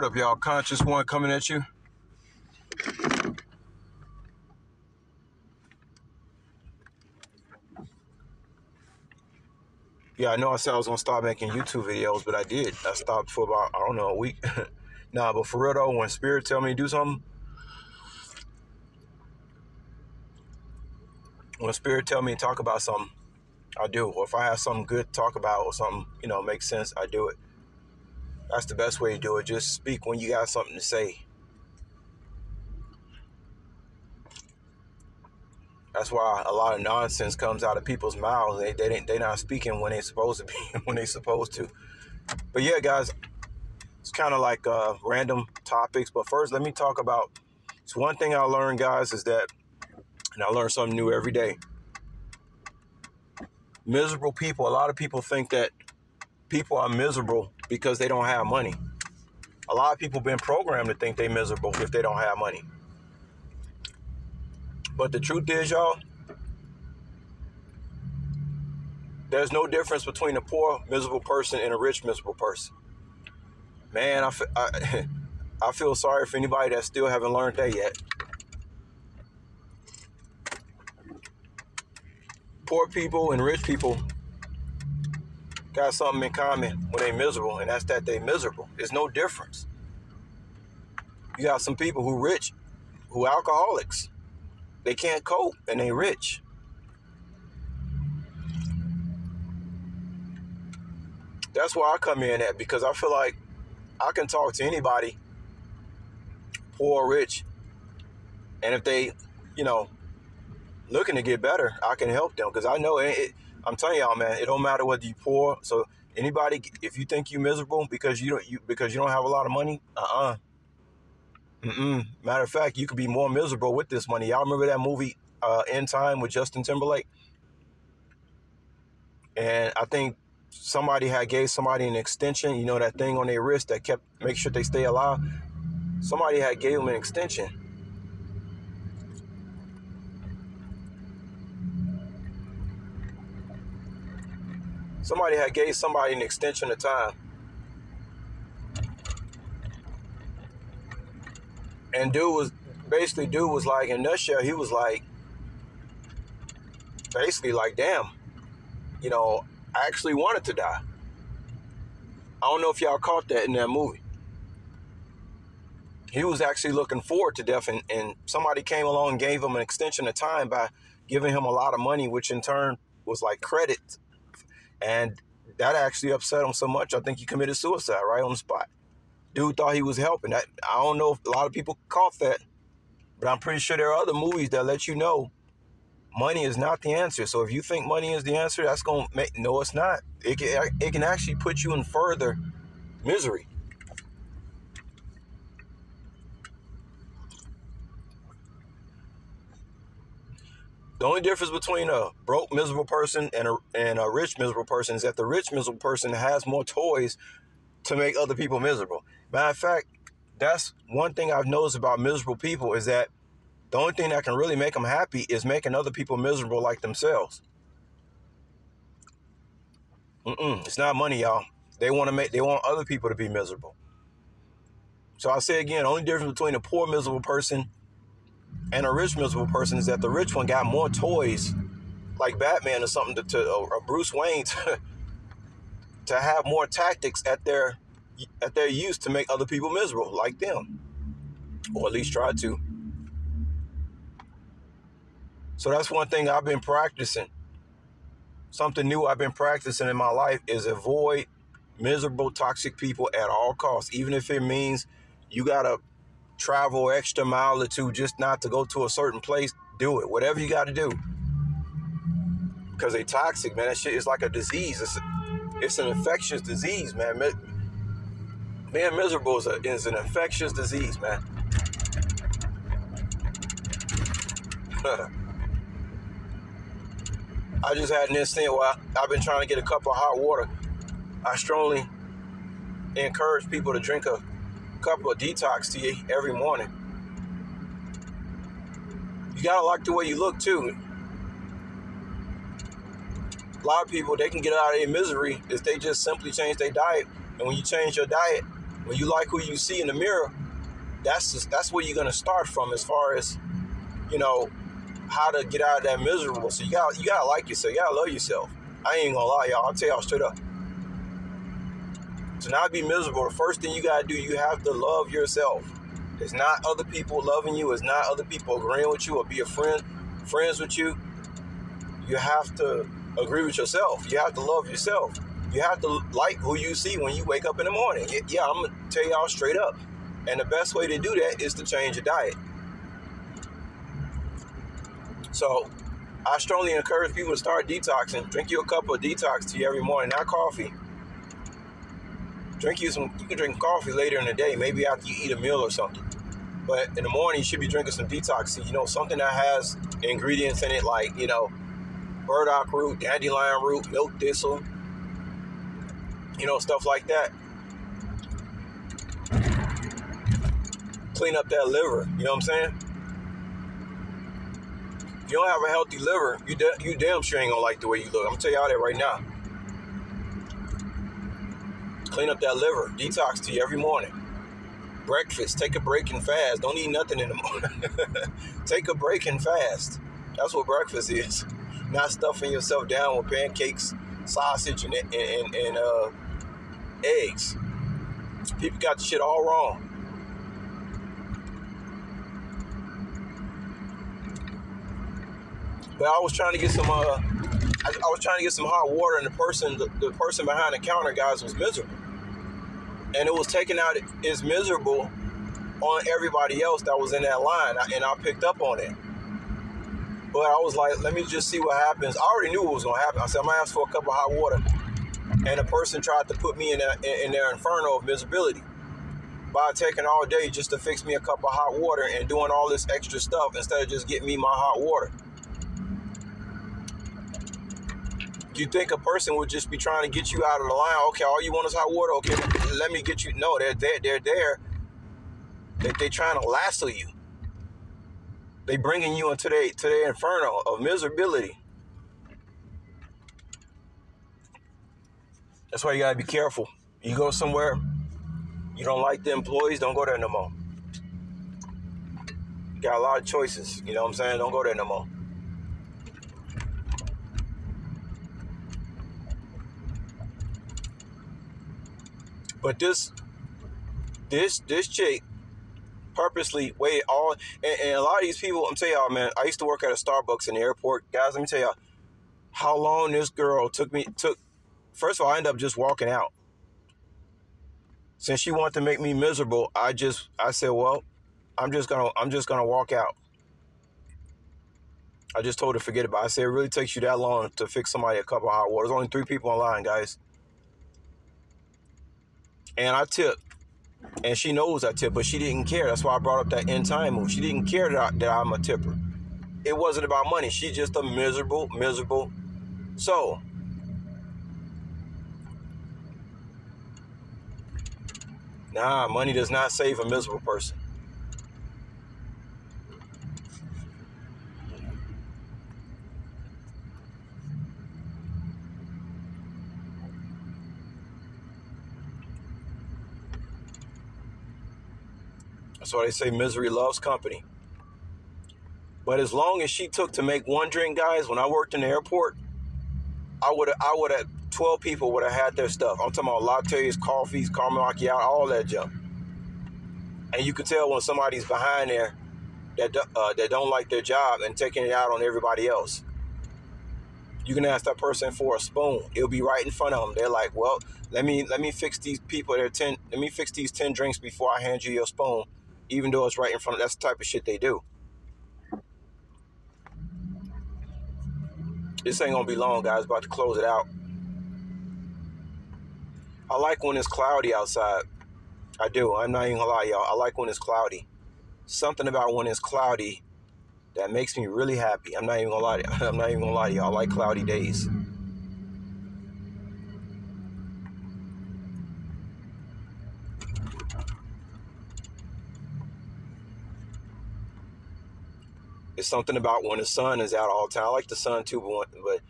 What up, y'all? Conscious One coming at you. Yeah, I know I said I was gonna start making YouTube videos, but I did. I stopped for about I don't know a week. nah, but for real though, when Spirit tell me to do something, when Spirit tell me to talk about something, I do. Or if I have something good to talk about or something, you know, makes sense, I do it. That's the best way to do it. Just speak when you got something to say. That's why a lot of nonsense comes out of people's mouths. They they didn't, they not speaking when they supposed to be when they're supposed to. But yeah, guys, it's kind of like uh, random topics. But first, let me talk about. It's one thing I learned, guys, is that, and I learn something new every day. Miserable people. A lot of people think that people are miserable because they don't have money. A lot of people been programmed to think they miserable if they don't have money. But the truth is, y'all, there's no difference between a poor, miserable person and a rich, miserable person. Man, I, I, I feel sorry for anybody that still haven't learned that yet. Poor people and rich people got something in common when they miserable, and that's that they miserable. There's no difference. You got some people who rich, who alcoholics. They can't cope and they rich. That's where I come in at because I feel like I can talk to anybody, poor or rich, and if they, you know, looking to get better, I can help them because I know it, it, I'm telling y'all, man, it don't matter whether you poor. So anybody, if you think you miserable because you don't you because you don't have a lot of money, uh uh-uh. uh Mm-mm. Matter of fact, you could be more miserable with this money. Y'all remember that movie uh, In Time with Justin Timberlake? And I think somebody had gave somebody an extension. You know that thing on their wrist that kept make sure they stay alive. Somebody had gave them an extension. Somebody had gave somebody an extension of time. And dude was basically dude was like in nutshell, he was like basically like, damn, you know, I actually wanted to die. I don't know if y'all caught that in that movie. He was actually looking forward to death, and, and somebody came along and gave him an extension of time by giving him a lot of money, which in turn was like credit. And that actually upset him so much, I think he committed suicide right on the spot dude thought he was helping. I, I don't know if a lot of people caught that, but I'm pretty sure there are other movies that let you know money is not the answer. So if you think money is the answer, that's going to make, no, it's not. It can, it can actually put you in further misery. The only difference between a broke, miserable person and a, and a rich, miserable person is that the rich, miserable person has more toys to make other people miserable. Matter of fact, that's one thing I've noticed about miserable people is that the only thing that can really make them happy is making other people miserable like themselves. Mm-mm, it's not money, y'all. They want to make they want other people to be miserable. So I'll say again, the only difference between a poor miserable person and a rich miserable person is that the rich one got more toys, like Batman or something, to, to or Bruce Wayne to, to have more tactics at their at their use to make other people miserable like them, or at least try to. So that's one thing I've been practicing. Something new I've been practicing in my life is avoid miserable, toxic people at all costs, even if it means you gotta travel extra mile or two just not to go to a certain place. Do it, whatever you got to do, because they toxic, man. That shit is like a disease. It's it's an infectious disease, man. Being miserable is, a, is an infectious disease, man. I just had an incident where I, I've been trying to get a cup of hot water. I strongly encourage people to drink a cup of detox tea every morning. You gotta like the way you look too a lot of people they can get out of their misery if they just simply change their diet. And when you change your diet, when you like who you see in the mirror, that's just, that's where you're gonna start from as far as you know how to get out of that miserable. So you gotta you gotta like yourself. You gotta love yourself. I ain't gonna lie, y'all. I'll tell y'all straight up. To not be miserable, the first thing you gotta do, you have to love yourself. It's not other people loving you. It's not other people agreeing with you or be a friend, friends with you. You have to agree with yourself. You have to love yourself. You have to like who you see when you wake up in the morning. Yeah, I'm gonna tell y'all straight up. And the best way to do that is to change your diet. So I strongly encourage people to start detoxing. Drink you a cup of detox tea every morning, not coffee. Drink you some you can drink coffee later in the day, maybe after you eat a meal or something. But in the morning you should be drinking some detox tea. You know, something that has ingredients in it like, you know, burdock root, dandelion root, milk thistle, you know, stuff like that. Clean up that liver, you know what I'm saying? If you don't have a healthy liver, you, you damn sure ain't gonna like the way you look. I'm gonna tell y'all that right now. Clean up that liver, detox tea every morning. Breakfast, take a break and fast. Don't eat nothing in the morning. take a break and fast. That's what breakfast is. Not stuffing yourself down with pancakes, sausage, and, and, and uh, eggs. People got the shit all wrong. But I was trying to get some. Uh, I, I was trying to get some hot water, and the person, the, the person behind the counter, guys, was miserable, and it was taking out is miserable on everybody else that was in that line, and I picked up on it. But I was like, let me just see what happens. I already knew what was gonna happen. I said, I'm gonna ask for a cup of hot water and a person tried to put me in, a, in their inferno of miserability by taking all day just to fix me a cup of hot water and doing all this extra stuff instead of just getting me my hot water. You think a person would just be trying to get you out of the line? Okay, all you want is hot water. Okay, let me get you. No, they're there. They're there. They they're trying to lasso you. They bringing you into their to their inferno of miserability. That's why you gotta be careful. You go somewhere, you don't like the employees, don't go there no more. You got a lot of choices, you know what I'm saying? Don't go there no more. But this this this chick purposely waited all and, and, a lot of these people, I'm telling y'all, man, I used to work at a Starbucks in the airport. Guys, let me tell y'all how long this girl took me took first of all, I ended up just walking out. Since she wanted to make me miserable, I just I said, well, I'm just gonna I'm just gonna walk out. I just told her forget about it. I said it really takes you that long to fix somebody a cup of hot water. There's only three people online, guys. And I tip. And she knows I tip, but she didn't care. That's why I brought up that In Time move. She didn't care that, I, that I'm a tipper. It wasn't about money. She's just a miserable, miserable soul. Nah, money does not save a miserable person. That's why they say misery loves company. But as long as she took to make one drink, guys, when I worked in the airport, I would I would have 12 people would have had their stuff. I'm talking about lattes, coffees, caramel macchiato, all that junk. And you could tell when somebody's behind there that uh, that don't like their job and taking it out on everybody else. You can ask that person for a spoon. It'll be right in front of them. They're like, "Well, let me let me fix these people. They're ten. Let me fix these ten drinks before I hand you your spoon, even though it's right in front of. That's the type of shit they do. This ain't gonna be long, guys. About to close it out. I like when it's cloudy outside. I do. I'm not even gonna lie, y'all. I like when it's cloudy. Something about when it's cloudy that makes me really happy. I'm not even gonna lie. I'm not even gonna lie to y'all. I like cloudy days. Something about when the sun is out all the time. I like the sun too, but, but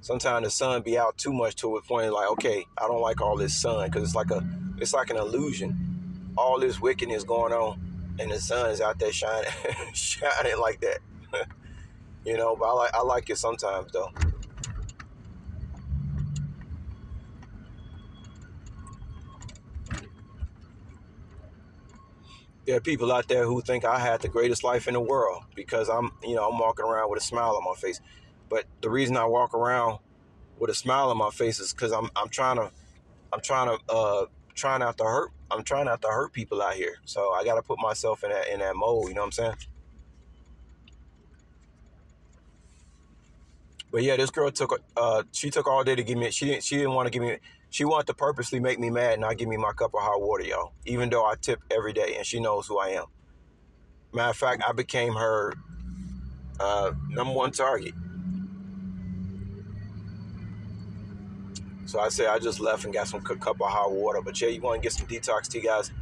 sometimes the sun be out too much to a point like, okay, I don't like all this sun because it's like a, it's like an illusion. all this wickedness going on, and the sun is out there shining, shining like that. you know, but I like I like it sometimes though. There are people out there who think I had the greatest life in the world because I'm, you know, I'm walking around with a smile on my face. But the reason I walk around with a smile on my face is because I'm, I'm trying to, I'm trying to, uh, trying not to hurt. I'm trying not to hurt people out here. So I got to put myself in that in that mode. You know what I'm saying? But yeah, this girl took uh she took all day to give me she didn't she didn't want to give me she wanted to purposely make me mad and not give me my cup of hot water, y'all. Even though I tip every day and she knows who I am. Matter of fact, I became her uh, number one target. So I say I just left and got some cup of hot water. But yeah, you want to get some detox tea, guys?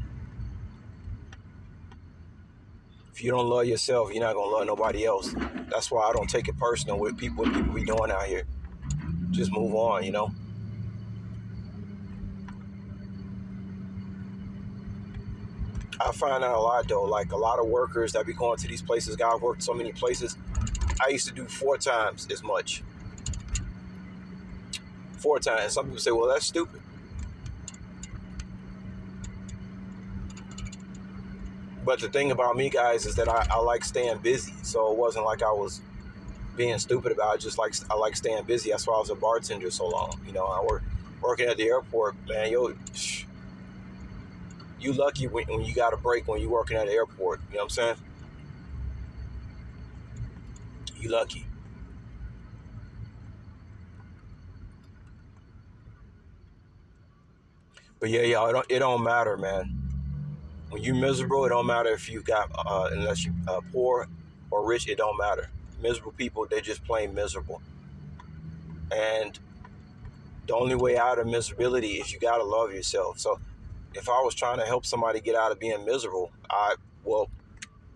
If you don't love yourself, you're not gonna love nobody else. That's why I don't take it personal with people people be doing out here. Just move on, you know. I find out a lot though, like a lot of workers that be going to these places, God worked so many places. I used to do four times as much. Four times. Some people say, well, that's stupid. But the thing about me, guys, is that I, I like staying busy. So it wasn't like I was being stupid about it. Just like I like staying busy. That's why I was a bartender so long. You know, I work working at the airport, man. Yo, you lucky when, when you got a break when you're working at the airport. You know what I'm saying? You lucky. But yeah, y'all, it don't, it don't matter, man when you miserable, it don't matter if you got uh, unless you uh, poor or rich. It don't matter. Miserable people, they just plain miserable. And the only way out of miserability is you gotta love yourself. So if I was trying to help somebody get out of being miserable, I well,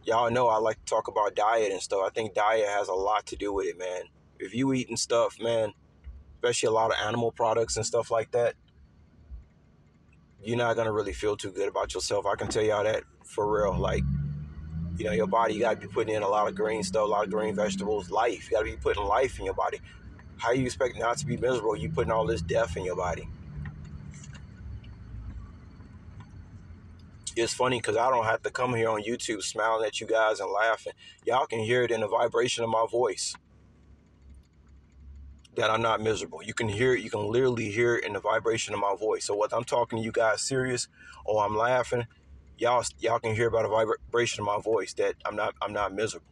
y'all know I like to talk about diet and stuff. I think diet has a lot to do with it, man. If you eating stuff, man, especially a lot of animal products and stuff like that, you're not gonna really feel too good about yourself. I can tell y'all that for real. Like, you know, your body you gotta be putting in a lot of green stuff, a lot of green vegetables, life. You gotta be putting life in your body. How you expect not to be miserable? You putting all this death in your body. It's funny because I don't have to come here on YouTube smiling at you guys and laughing. Y'all can hear it in the vibration of my voice that I'm not miserable. You can hear it, you can literally hear it in the vibration of my voice. So whether I'm talking to you guys serious or I'm laughing, y'all y'all can hear about the vibration of my voice that I'm not I'm not miserable.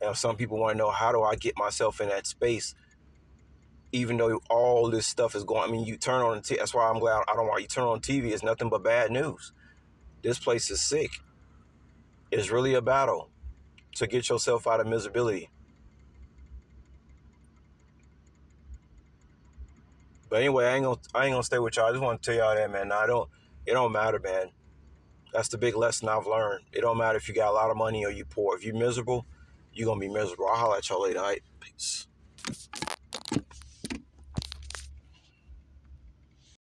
And some people want to know how do I get myself in that space, even though all this stuff is going. I mean, you turn on the t- that's why I'm glad I don't want you turn on TV. It's nothing but bad news. This place is sick. It's really a battle to get yourself out of miserability. But anyway, I ain't gonna I ain't gonna stay with y'all. I just want to tell y'all that, man. I don't it don't matter, man. That's the big lesson I've learned. It don't matter if you got a lot of money or you poor. If you're miserable, you're gonna be miserable. I'll holler at y'all later. All right, peace.